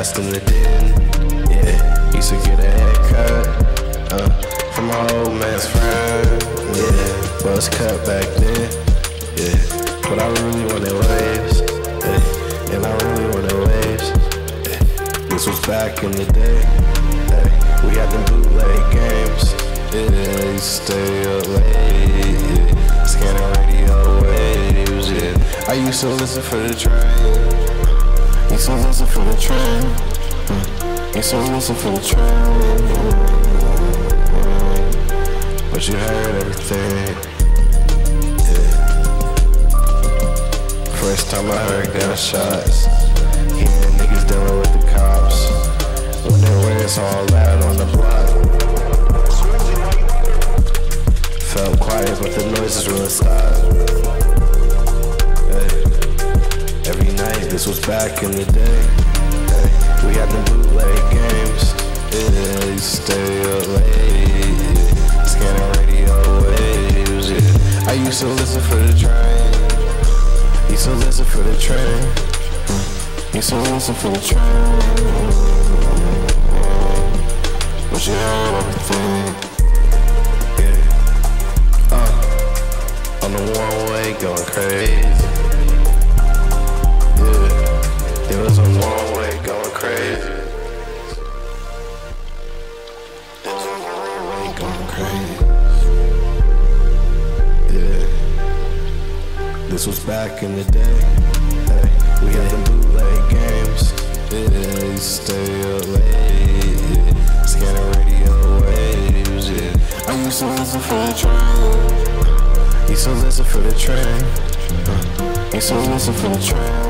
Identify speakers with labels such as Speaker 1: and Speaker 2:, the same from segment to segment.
Speaker 1: last thing I did. Yeah, used to get a haircut uh, from my old man's friend. Yeah, was cut back then. Yeah, but I really wanted waves. Yeah, and I really wanted waves. Yeah, this was back in the day. Yeah, we had them bootleg games. Yeah, used to stay up late. Yeah, scanning radio waves. Yeah, I used to listen for the train. Used to listen for the train. Used to listen for the train. But you heard everything. Yeah. First time I heard gunshots. Hearing niggas dealing with the cops. When they when it's all loud on the block. Felt quiet, but the noises really stopped. Hey. This was back in the day. We had the bootleg games. Yeah, to stay up late. Scanning radio waves. Yeah. I used to listen for the train. Used to listen for the train. Used to listen for the train. But you heard everything. Yeah. Uh, on the one way going crazy. This was back in the day. Hey, we had them bootleg games. Yeah, to stay up late. Yeah, scanning radio waves. Yeah, I used to listen for the train. Used to listen for the train. Used to listen for the train.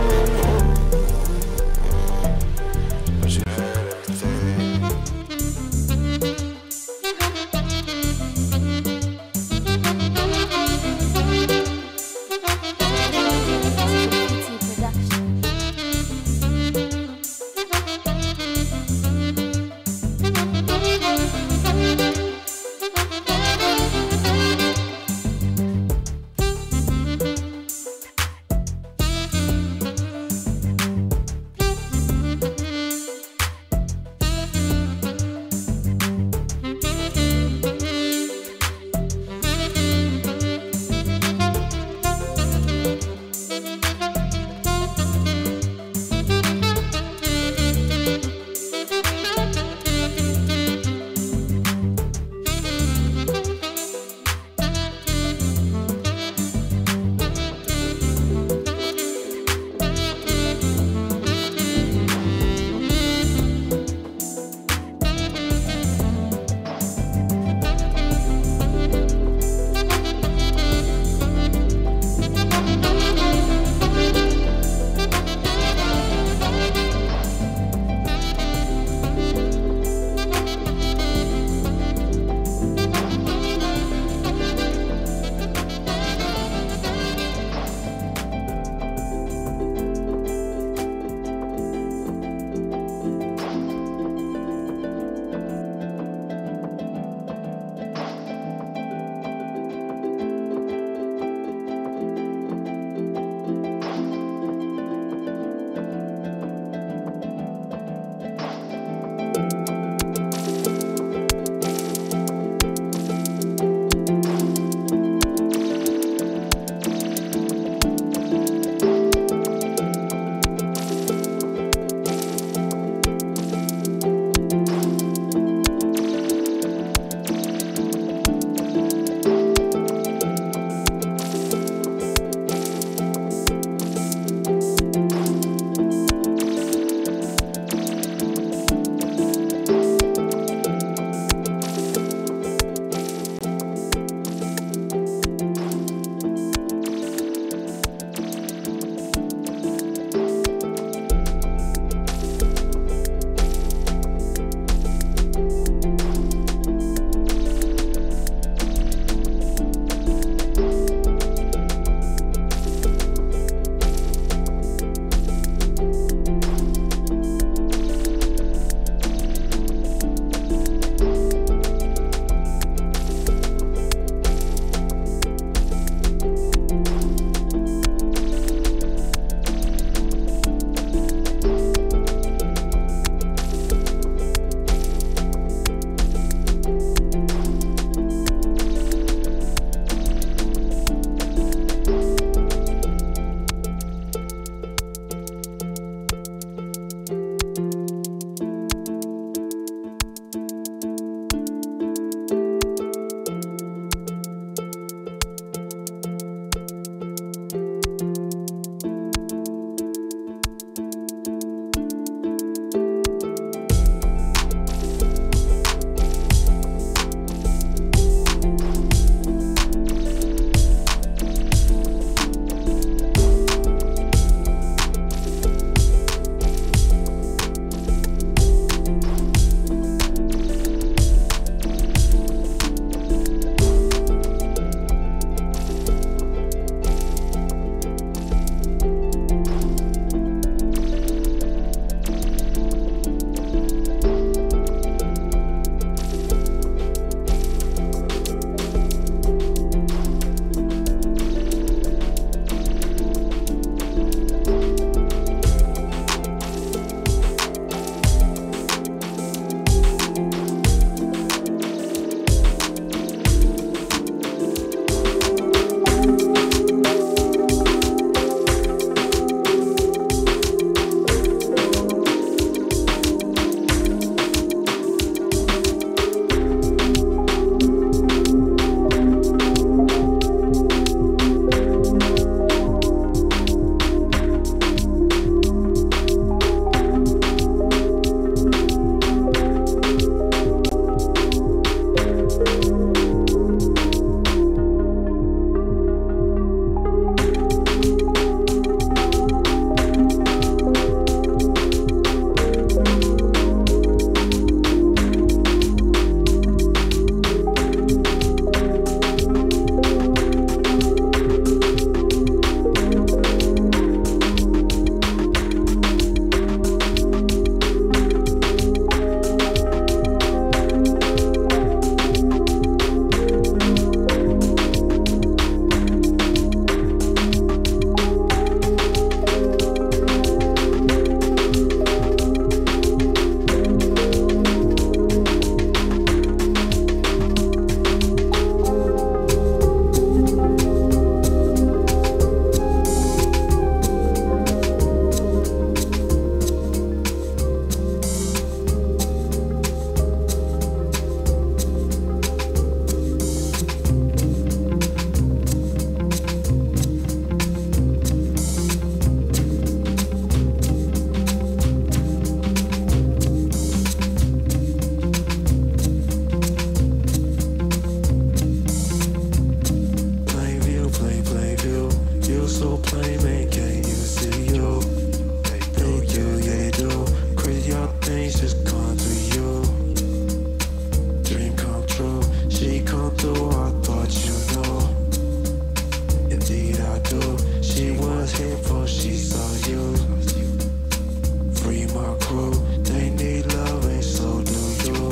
Speaker 2: crew. They need love, and so do you.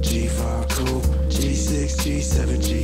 Speaker 2: G5 coupe, G6, G7,
Speaker 3: G.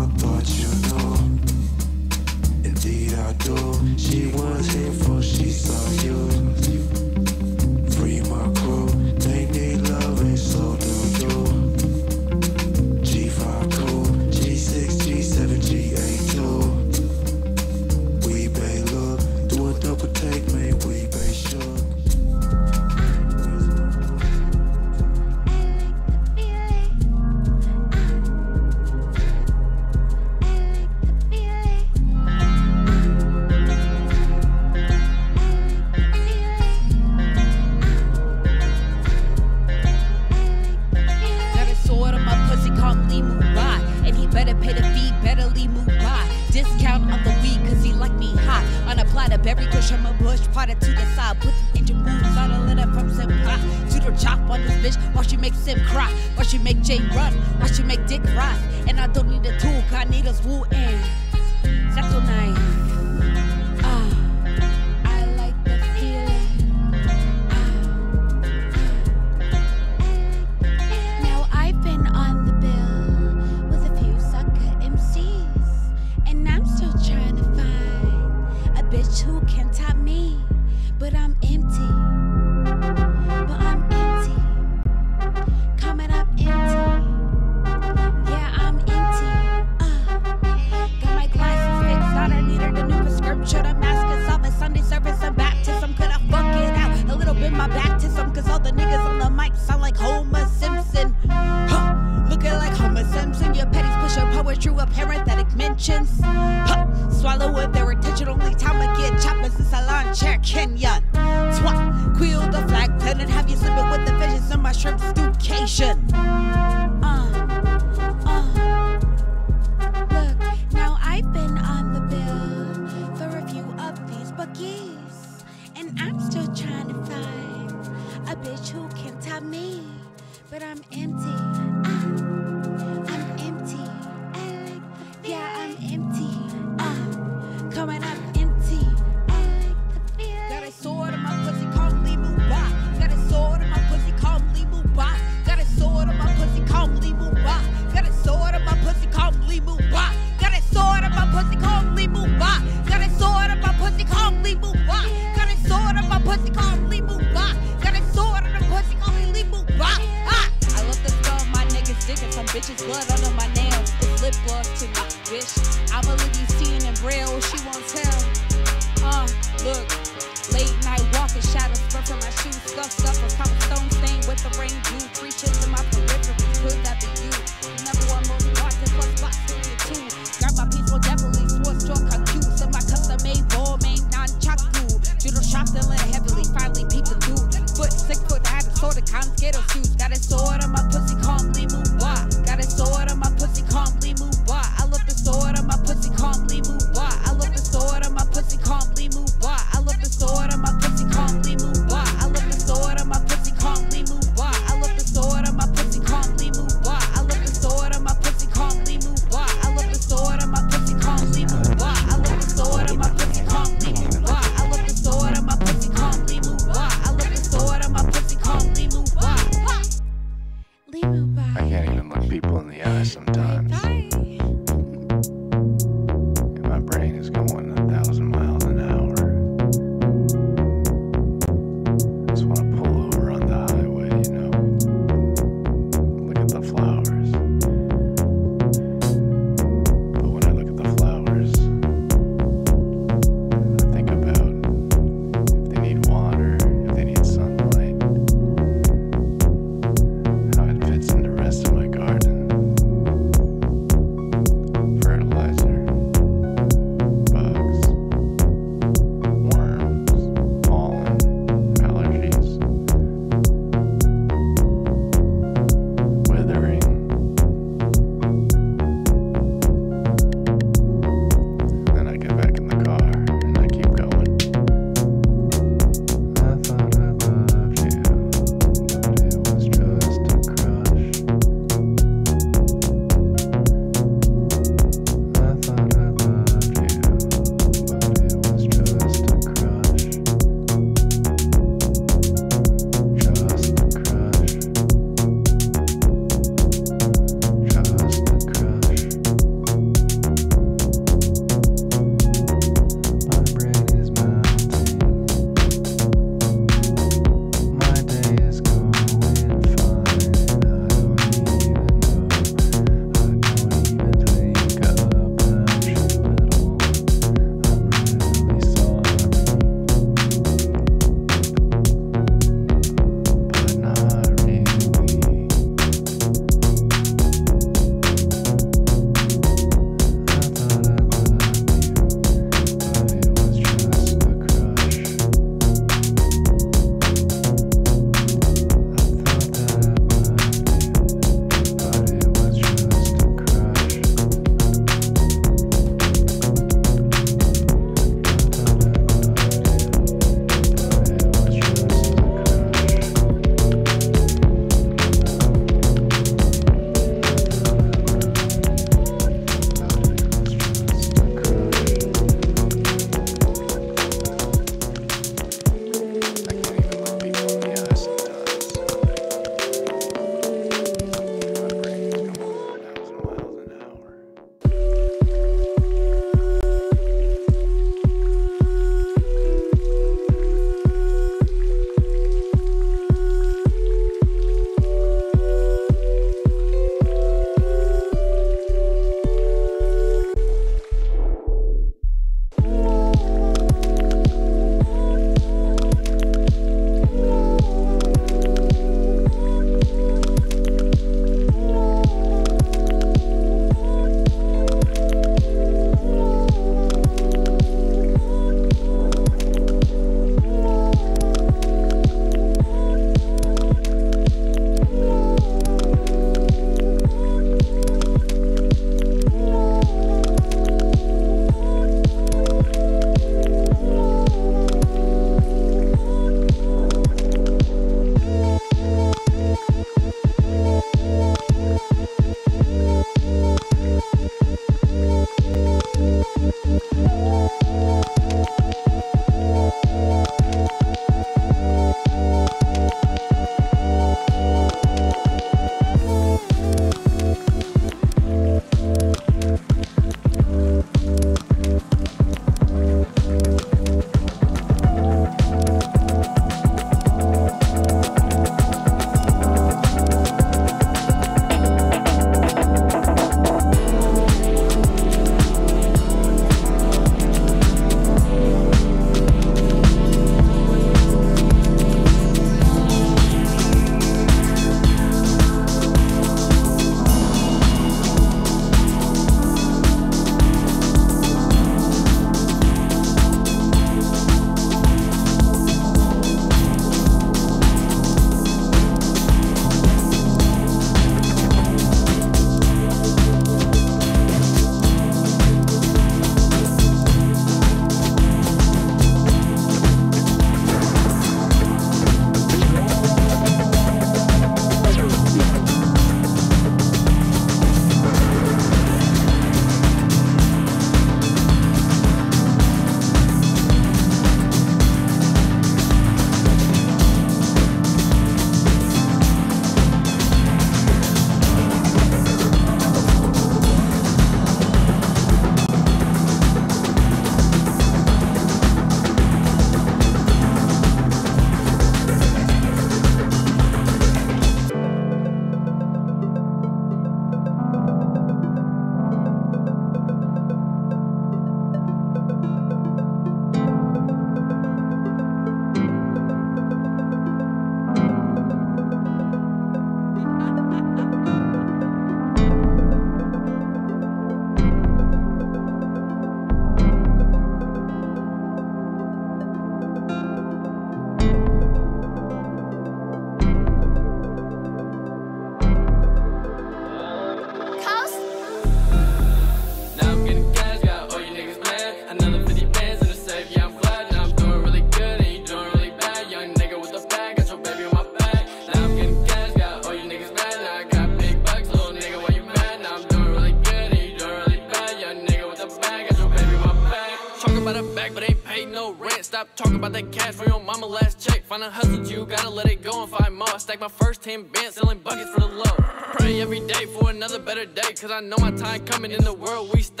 Speaker 3: stack my first 10 bands, selling buckets for the low. Pray every day for another better day, cause I know my time coming in the world we stay.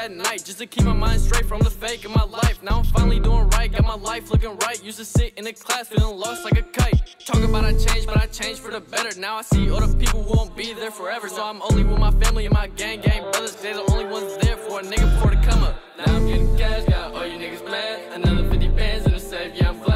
Speaker 3: At night, just to keep my mind straight from the fake in my life. Now I'm finally doing right, got my life looking right. Used to sit in the class feeling lost like a kite. Talk about I changed, but I changed for the better. Now I see all the people who won't be there forever. So I'm only with my family and my gang gang brothers. They're the only ones there for a nigga before the come up. Now I'm getting cash, got all you niggas mad. Another 50 bands in the safe, yeah. I'm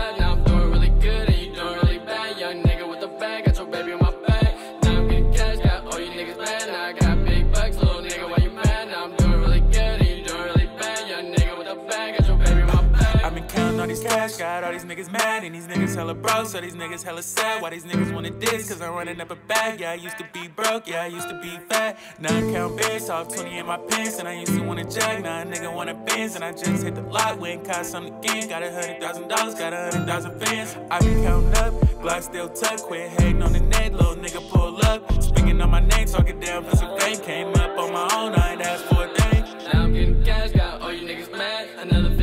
Speaker 3: got all
Speaker 4: these niggas mad, and these niggas hella broke, so these niggas hella sad. Why these niggas wanna diss? Cause I'm running up a bag. Yeah, I used to be broke, yeah, I used to be fat. Now I count bits off 20 in my pants, and I used to wanna jack. Now a nigga wanna Benz, and I just hit the lot, went caught something again. Got a hundred thousand dollars, got a hundred thousand fans. I been counting up, Glock still tuck, quit hating on the net, little nigga pull up. Speaking on my name, talking down for some fame. Came up on my own, I ain't asked for a thing.
Speaker 3: Now I'm getting cash, got all you niggas mad. Another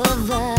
Speaker 5: over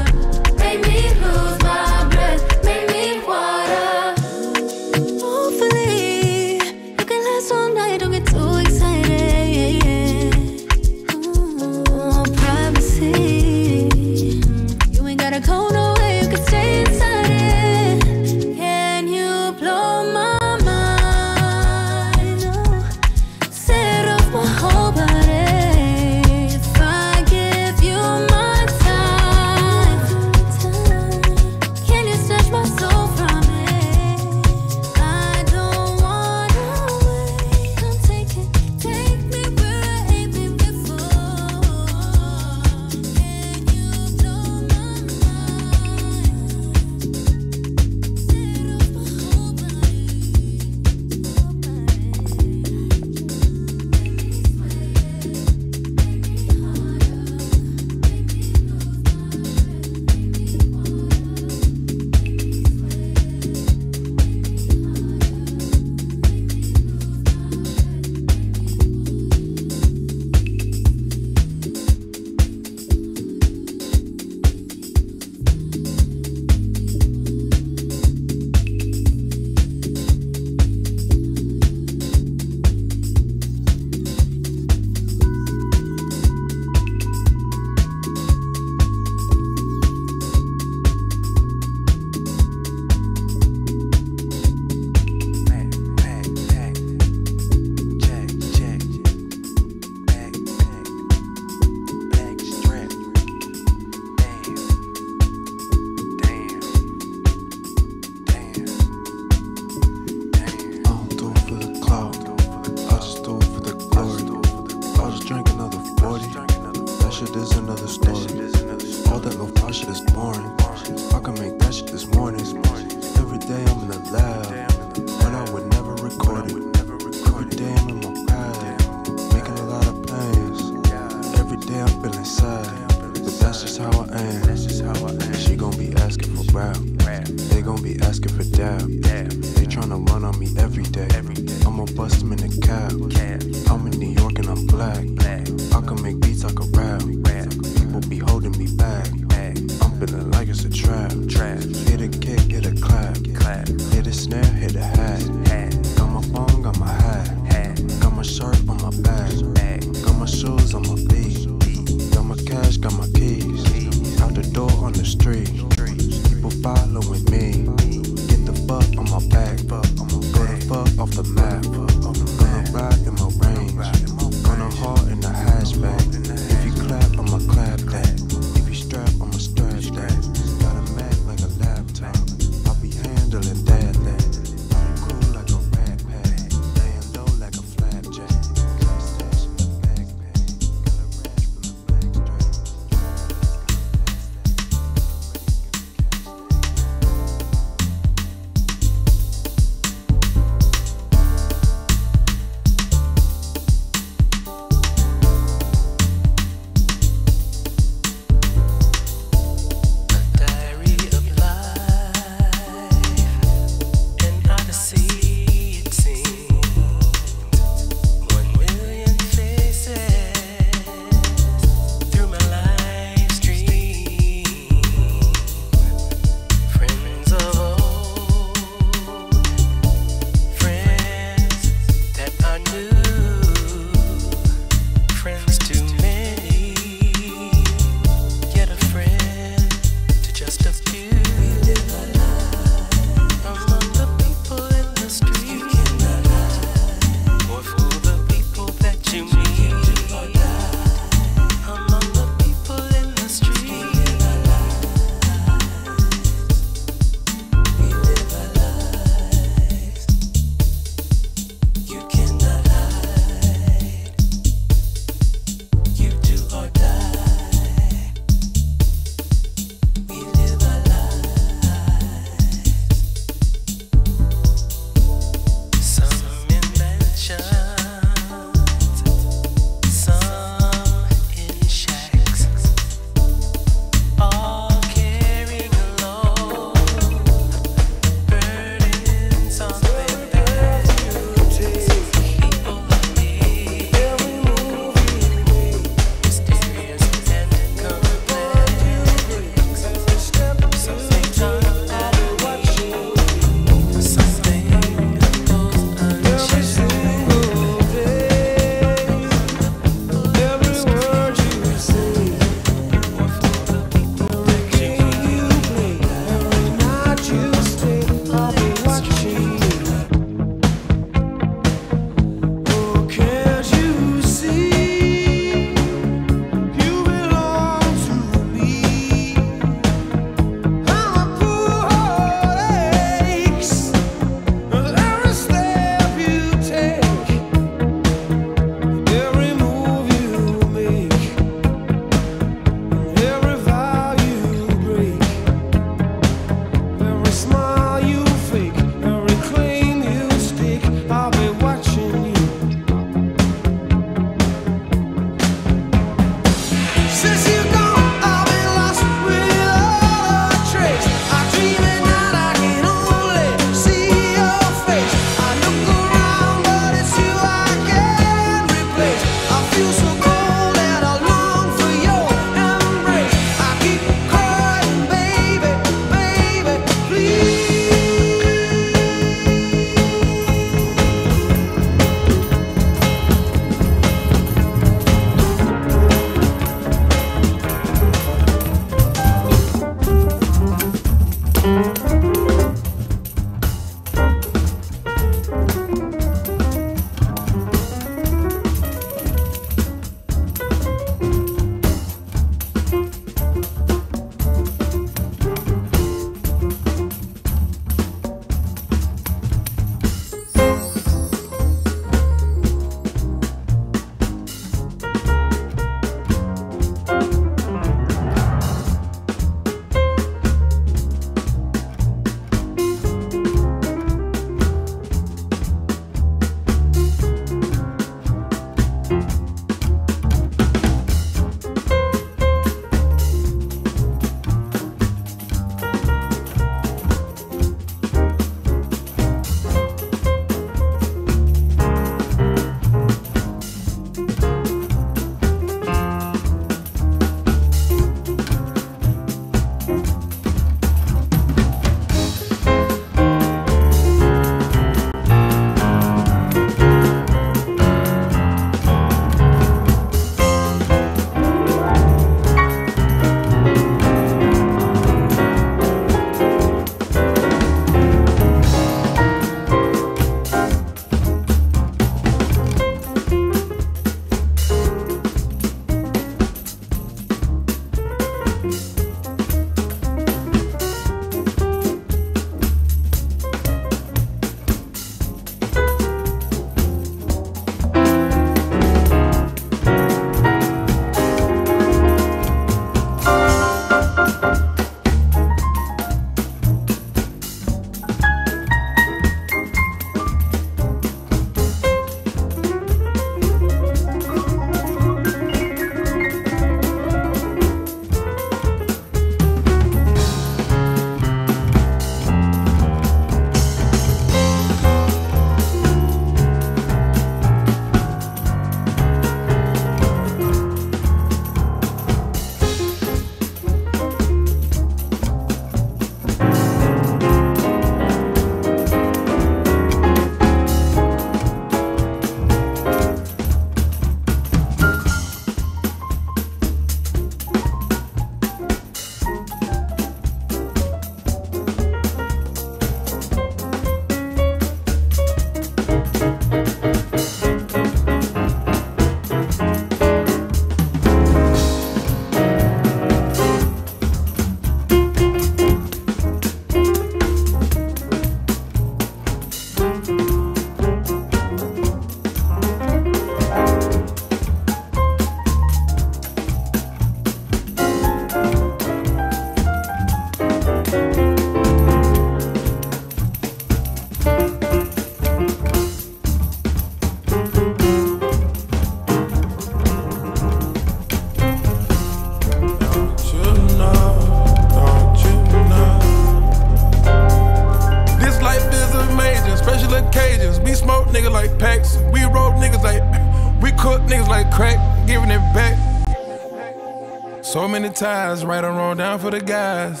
Speaker 5: Times, right or wrong, down for the guys.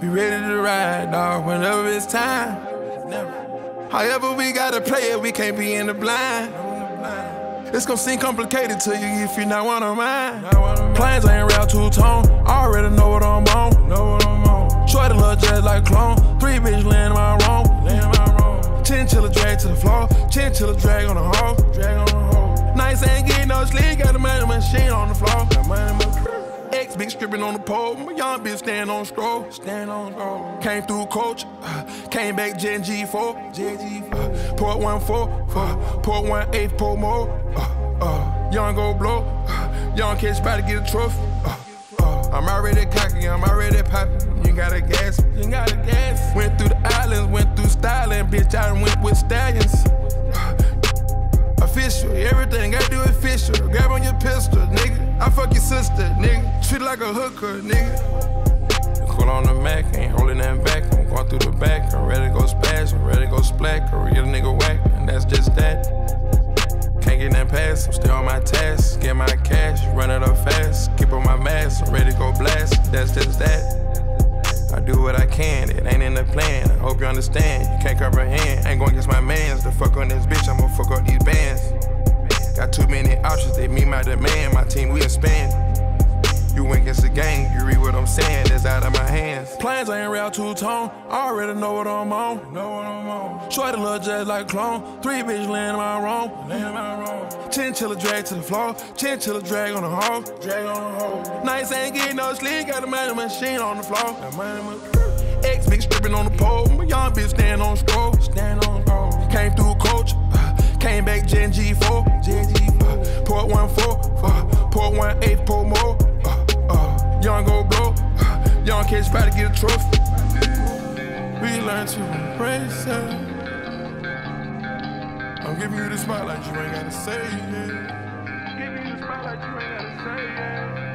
Speaker 5: Be ready to ride, dog, whenever it's time. However, we gotta play it, we can't be in the blind. It's gonna seem complicated to you if you're not one of mine. Planes ain't real two tone, I already know what I'm on. Know what I'm on. Shorty look just like clone, three bitch laying my wrong. Chinchilla drag to the floor, chinchilla drag on the hole. Drag on the hole. Nights ain't getting no sleep, got the money machine on the floor. Got money machine. Ex bitch stripping on the pole, my young bitch stand on stroll. Stand on stroll. Came through coach, uh, came back Gen G4. Gen G4. Uh, port one four, uh, port one eight, port more. Uh, uh, young go blow, uh, young catch about to get a trophy. Uh, uh, I'm already cocky, I'm already poppin'. You gotta gas, you gotta gas. Went through the islands, went through styling, bitch. I done went with stallions. Uh, official, everything I do official. Grab on your pistol, nigga. I fuck your sister, nigga. Treat like a hooker, nigga. Call on the Mac, ain't holding that back. I'm going through the back. I'm ready to go splash, I'm ready to go splack. A real nigga whack, and that's just that. Can't get that pass, I'm still on my task. Get my cash, run it up fast. Keep on my mask, I'm ready to go blast. That's just that. I do what I can, it ain't in the plan. I hope you understand, you can't comprehend. Ain't going against my mans. The fuck on this bitch, I'ma fuck up these bands. Got too many options, they meet my demand. My team, we expand. You went against the game, you read what I'm saying, it's out of my hands. Plans ain't real two tone, I already know what I'm on. Know what I'm on. Shorty look just like clone, three bitch laying my wrong. Laying my wrong. Chinchilla drag to the floor, chinchilla drag on the hole. Drag on the hole. Nights ain't getting no sleep, got a money machine on the floor. Got money machine. Ex bitch stripping on the pole, my young bitch stand on stroll. Stand on stroll. Came through coach, came back Gen G4. Gen G4. Uh, port one four, uh, port one eight, port more. Uh, uh, young go blow, uh, young catch about to get a trophy. We learn to embrace it. I'm giving you the spotlight, you ain't gotta say it. Giving you the spotlight, you ain't gotta say it.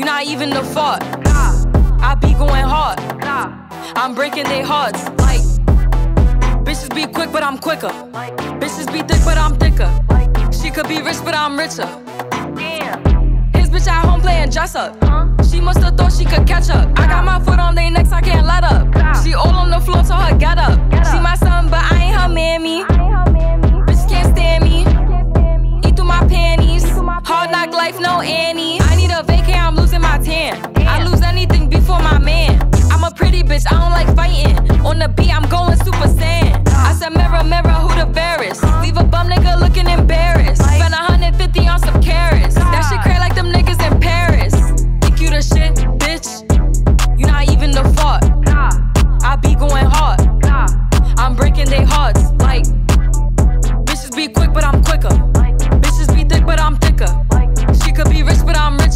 Speaker 6: You're not even the fault. Nah, I be going hard. Nah, I'm breaking their hearts. Like, bitches be quick, but I'm quicker. Like, bitches be thick, but I'm thicker. Like, she could be rich, but I'm richer. Damn. His bitch at home playing dress up. Huh? She must have thought she could catch up. I got my foot on their necks, I can't let up. Nah. She all on the floor, so her get up. Get up. She my son, but I ain't her mammy. I ain't her mammy. Bitch can't stand me through my panties. Hard knock life, no Annie. I need a vacay, I'm losing my tan. I lose anything before my man. I'm a pretty bitch, I don't like fighting. On the beat, I'm going super saiyan. I said, mirror, mirror, who the fairest? Leave a bum nigga looking embarrassed. Spend 150 on some carats. That shit cray like them niggas in Paris. Think you the shit, bitch? You not even the fuck. I be going
Speaker 7: hard.
Speaker 6: I'm breaking their hearts like bitches be quick, but I'm quicker but I'm thicker. She could be rich, but I'm rich.